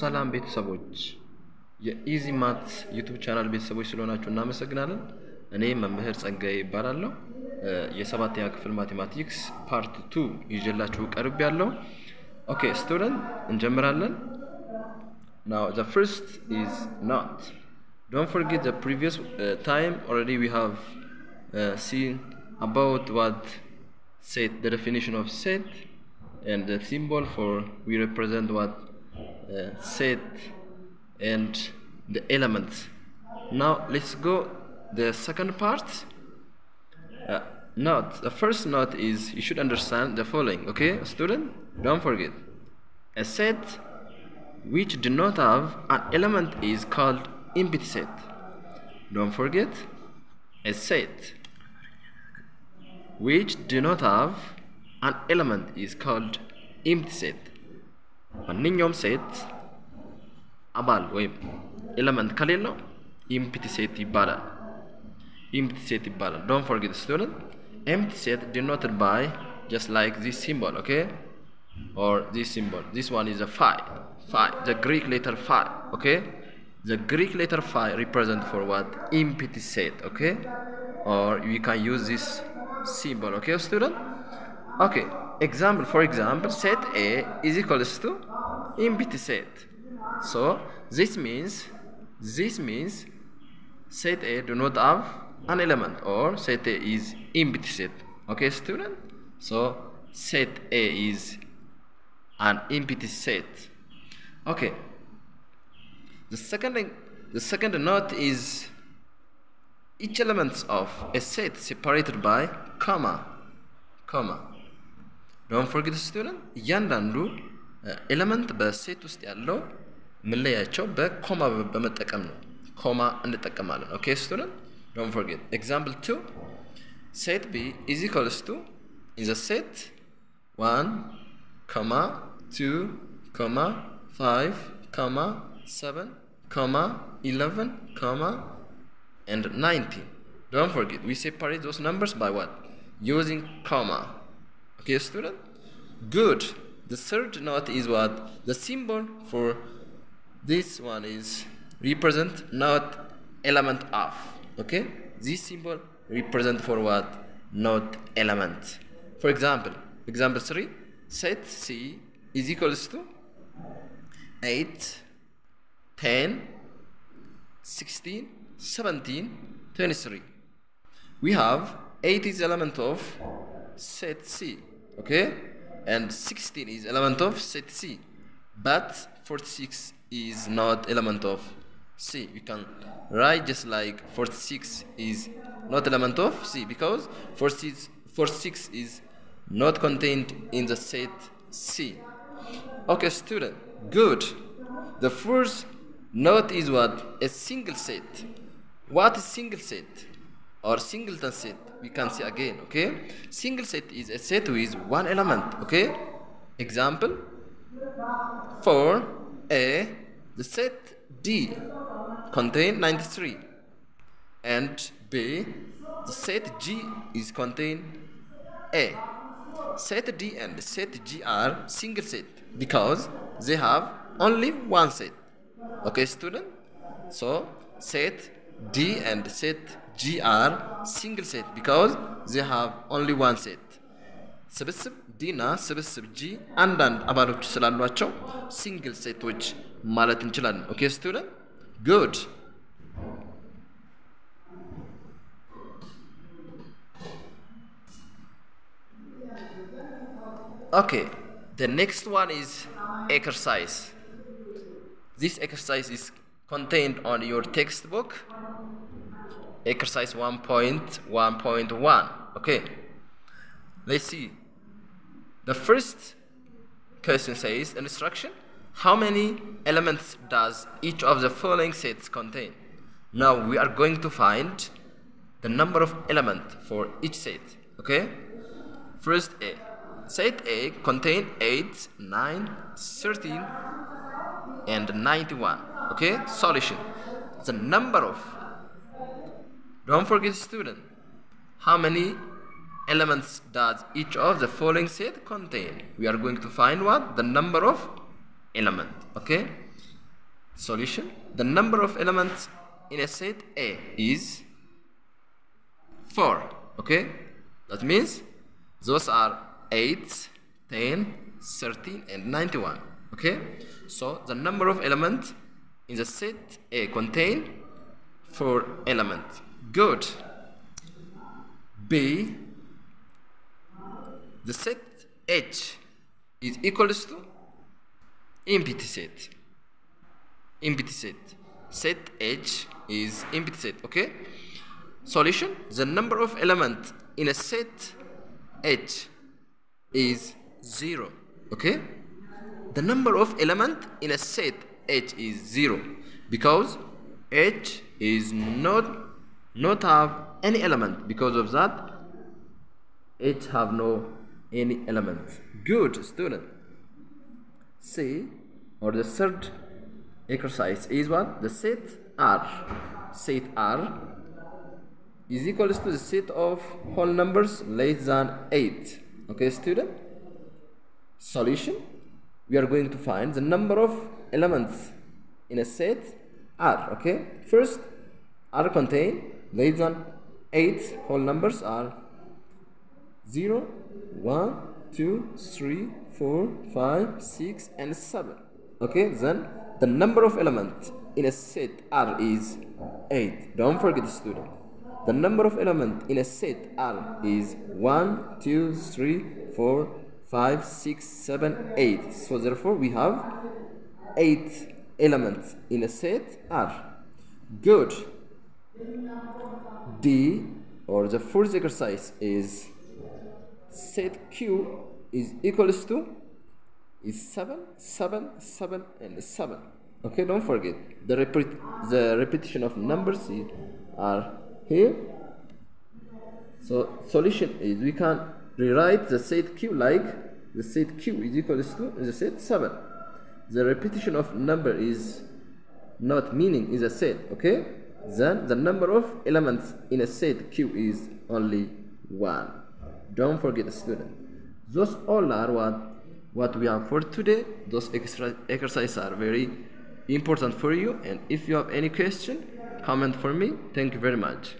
ሰላም ቤተሰቦች የኢዚ ማት ዩቱብ ቻናል ቤተሰቦች ስለሆናችሁ እናመሰግናለን። እኔ መምህር ጸጋዬ ይባላለሁ። የሰባተኛ ክፍል ማቴማቲክስ ፓርት ቱ ይዤላችሁ ቀርብ ያለው ኦኬ ስቱደንት እንጀምራለን። ናው ዘ ፍርስት ኢዝ ኖት ዶንት ፎርጌት ዘ ፕሪቪየስ ታይም ኦልሬዲ ዊ ሃቭ ሲን አባውት ዋት set the definition of set and the symbol for we represent what uh, set and the elements. Now let's go the second part. Uh, note the first note is you should understand the following okay? Student don't forget. A set which do not have an element is called empty set. Don't forget a set which do not have an element is called empty set ማንኛውም ሴት አባል ወይም ኤለመንት ከሌለው ኢምፕቲ ሴት ይባላል ኢምፕቲ ሴት ይባላል ዶንት ፎርጌት ስቱደንት ኤምፕቲ ሴት denoted by just like this symbol okay or this symbol this one is a phi phi the greek letter phi okay the greek letter phi represent for what empty set okay or we can use this symbol okay student okay example for example set a is equals to empty set. So this means this means set a do not have an element or set a is empty set. Okay student? So set a is an empty set. Okay. The second the second note is each element of a set separated by comma. Comma ዶንት ፎርጌት ስቱደንት እያንዳንዱ ኤለመንት በሴት ውስጥ ያለው የምንለያቸው በኮማ በመጠቀም ነው ኮማ እንጠቀማለን ኦኬ ስቱደንት ዶንት ፎርጌት ኤግዛምፕል ቱ ሴት ቢ ኢዝ ኢኳልስ ቱ ኢዝ ሴት ዋን ኮማ ቱ ኮማ ፋይቭ ኮማ ሰቨን ኮማ ኢለቨን ኮማ and 19. Don't forget, we separate those numbers by what? Using comma. Okay, student? Good. The third note is what? The symbol for this one is represent not element of. Okay? This symbol represent for what? Not element. For example, example 3, set C is equals to 8, 10, 16, 17, 23. We have 8 is element of set C, okay? And 16 is element of set C. But 46 is not element of C. We can write just like 46 is not element of C because 46, 46 is not contained in the set C. Okay, student, good. The first note is what? A single set. What is single set or singleton set? We can see again, okay? Single set is a set with one element, okay? Example for A, the set D contain 93 and B, the set G is contain A. Set D and set G are single set because they have only one set. Okay, student? So, set D and set G are single set because they have only one set. ስብስብ ዲ እና ስብስብ ጂ አንዳንድ አባሎች ስላሏቸው ሲንግል ሴቶች ማለት እንችላለን። ኦኬ ስቱደንት ጉድ Okay, the next one is exercise. This exercise is contained on your textbook exercise 1.1.1 okay. Let's see. The first question says an instruction how many elements does each of the following sets contain? Now we are going to find the number of elements for each set. Okay? First a. Set a contain 8 9 13 and 91 okay? Solution. The number of don't forget student how many elements does each of the following set contain? We are going to find what? The number of element okay? Solution the number of elements in a set A is 4 okay? That means those are 8 10 13 and 91 okay? So the number of elements in the set A contain 4 elements good. B the set H is equals to empty set. Empty set. Set H is empty set okay? Solution the number of elements in a set H is 0 okay? The number of element in a set H is 0 because H is not not have any element. Because of that it have no any element. Good student. C or the third exercise is what? The set R. Set R is equal to the set of whole numbers less than 8 okay student? Solution? We are going to find the number of elements in a set R okay? First R contain less than 8 whole numbers are 0 1 2 3 4 5 6 and 7 okay then the number of elements in a set R is 8 don't forget student. The number of elements in a set R is 1 2 3 4 5 6 7 8 so therefore we have 8 elements in a set R. Good D or the fourth exercise is set Q is equals to is 7 7 7 and 7 okay don't forget the repeat the repetition of numbers are here. So solution is we can rewrite the set q like the set q is equals to the set 7 the repetition of number is not meaning is a set okay then the number of elements in a set q is only 1 don't forget student. Those all are what what we have for today. Those extra exercises are very important for you. And if you have any question comment for me. Thank you very much